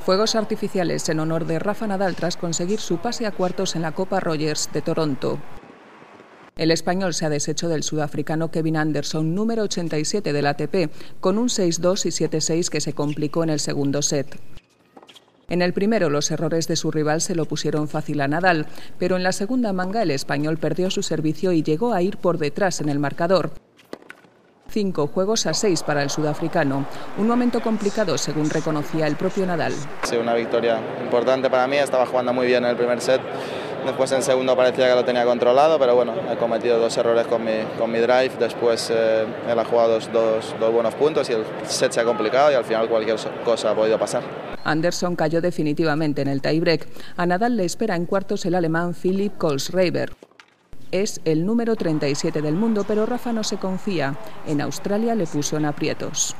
Fuegos artificiales en honor de Rafa Nadal tras conseguir su pase a cuartos en la Copa Rogers de Toronto. El español se ha deshecho del sudafricano Kevin Anderson, número 87 del ATP, con un 6-2 y 7-6 que se complicó en el segundo set. En el primero los errores de su rival se lo pusieron fácil a Nadal, pero en la segunda manga el español perdió su servicio y llegó a ir por detrás en el marcador. Cinco juegos a seis para el sudafricano. Un momento complicado, según reconocía el propio Nadal. Sí, una victoria importante para mí. Estaba jugando muy bien en el primer set. Después en segundo parecía que lo tenía controlado, pero bueno, he cometido dos errores con mi, con mi drive. Después eh, él ha jugado dos, dos, dos buenos puntos y el set se ha complicado y al final cualquier cosa ha podido pasar. Anderson cayó definitivamente en el tiebreak. A Nadal le espera en cuartos el alemán Philipp Kohlschreiber. Es el número 37 del mundo, pero Rafa no se confía. En Australia le puso en aprietos.